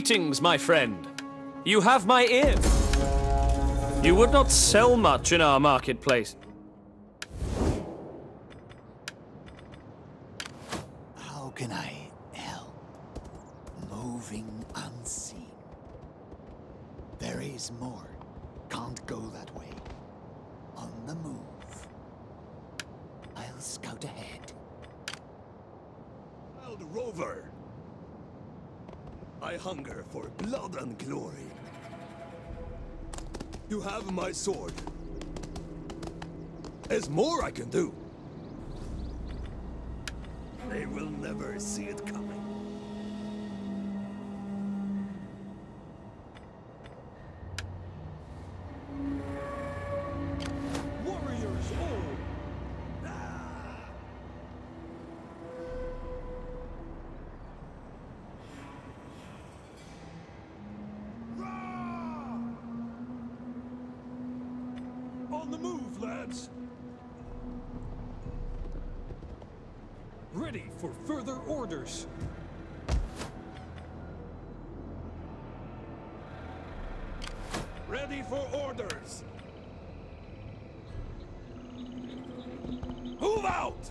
Greetings, my friend. You have my ear. You would not sell much in our marketplace. How can I help? Moving unseen. There is more. Can't go that way. On the move. I'll scout ahead. Wild rover! I hunger for blood and glory. You have my sword. There's more I can do. They will never see it coming. On the move, lads! Ready for further orders. Ready for orders! Move out!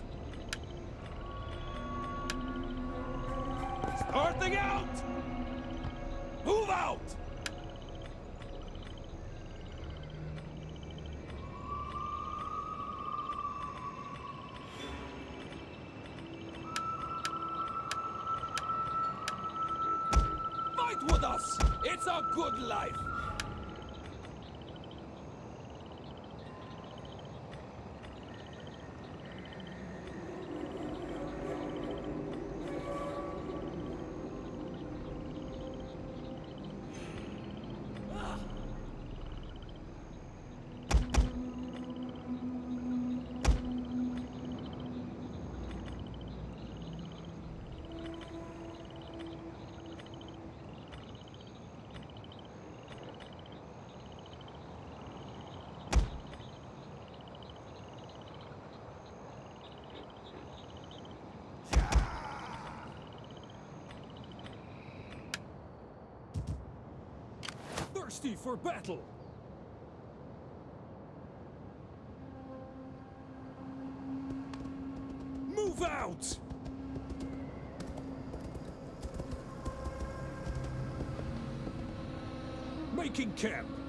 Starting out! Move out! With us! It's a good life! Thirsty for battle. Move out! Making camp.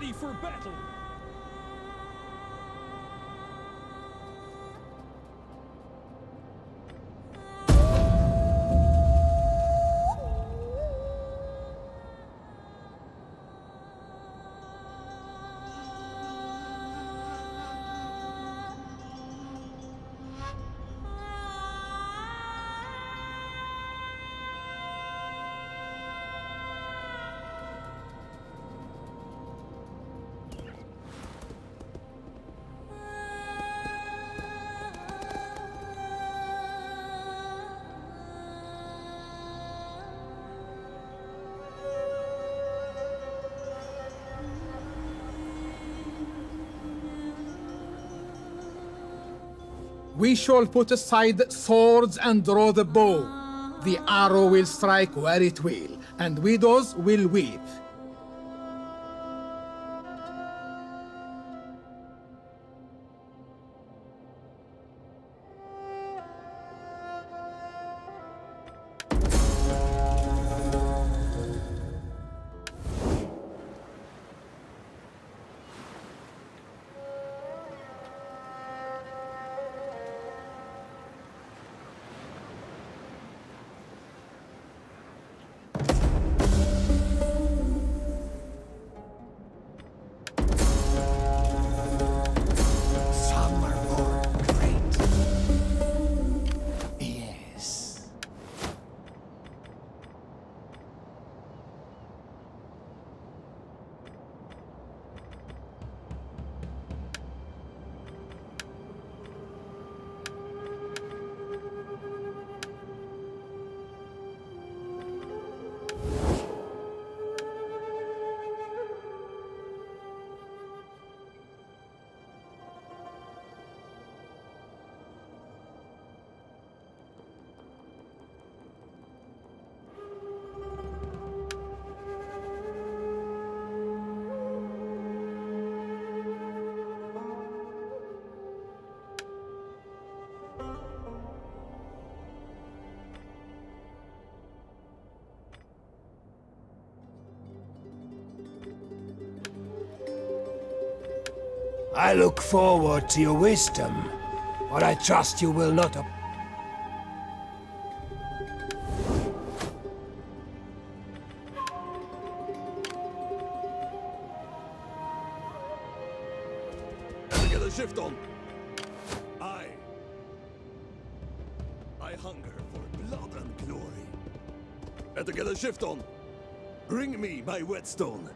Ready for battle. We shall put aside swords and draw the bow. The arrow will strike where it will, and widows will weep. I look forward to your wisdom, but I trust you will not. get shift on. I. I hunger for blood and glory. Shift on. Bring me my whetstone.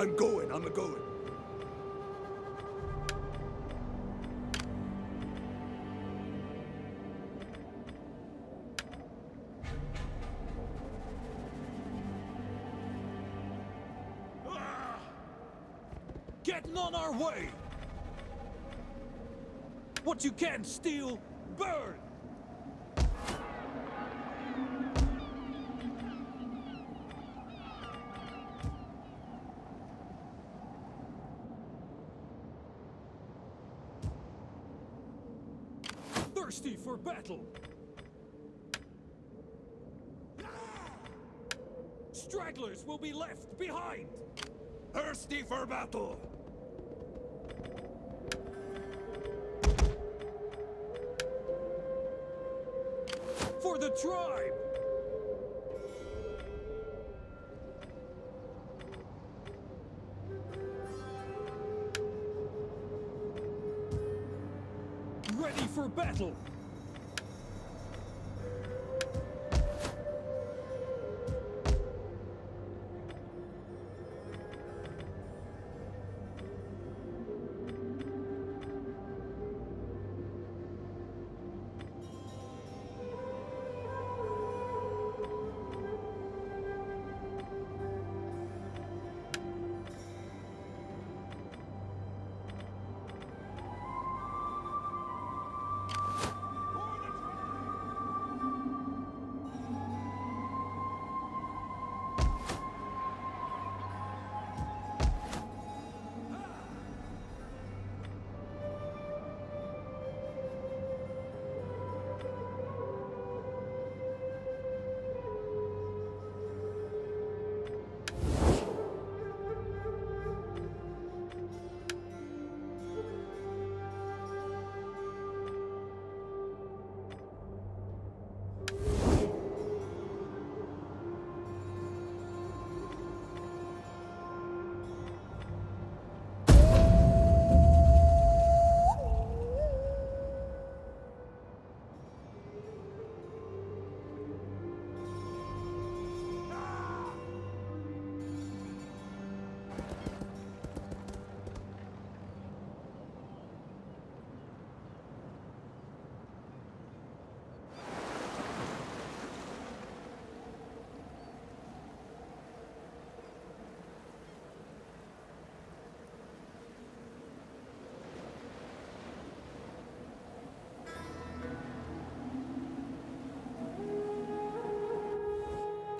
I'm going, I'm a Getting on our way! What you can steal, burn! Thirsty for battle! Stragglers will be left behind! Thirsty for battle! For the tribe! Ready for battle!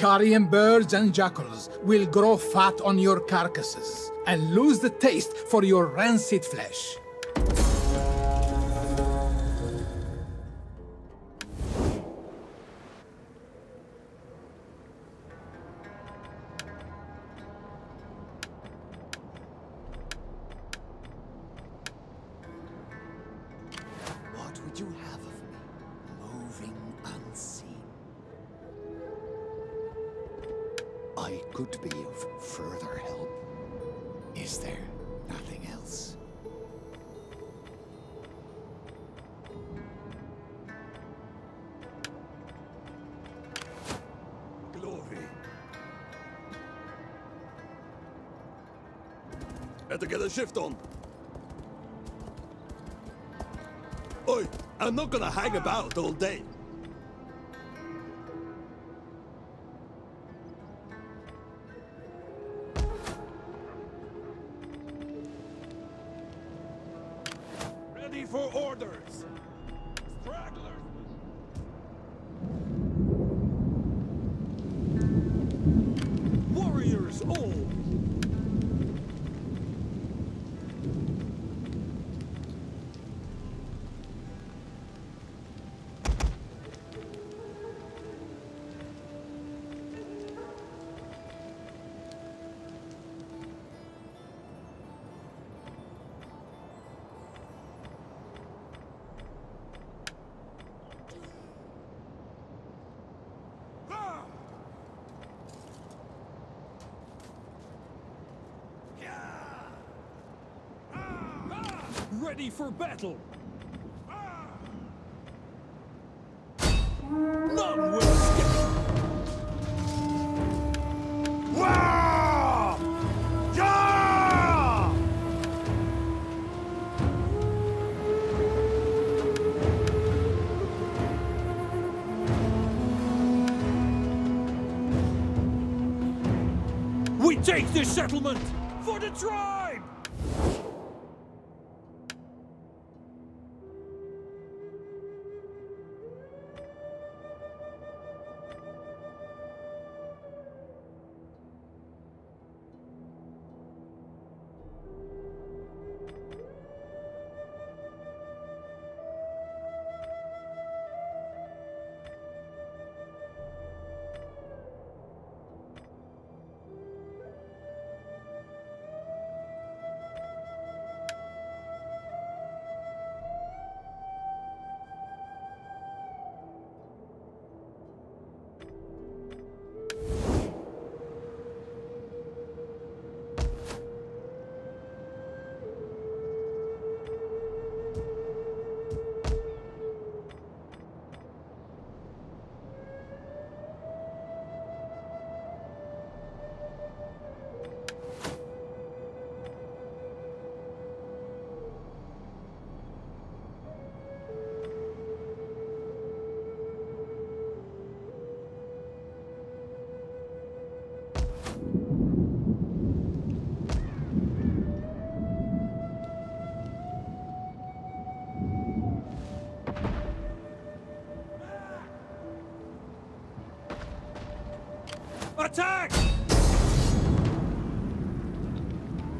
Carrion birds and jackals will grow fat on your carcasses and lose the taste for your rancid flesh. Could be of further help. Is there nothing else? Glory. Better get a shift on. Oi, I'm not gonna hang about all day. Ready for battle! None will escape! Wah! Ja! We take this settlement for the tribe!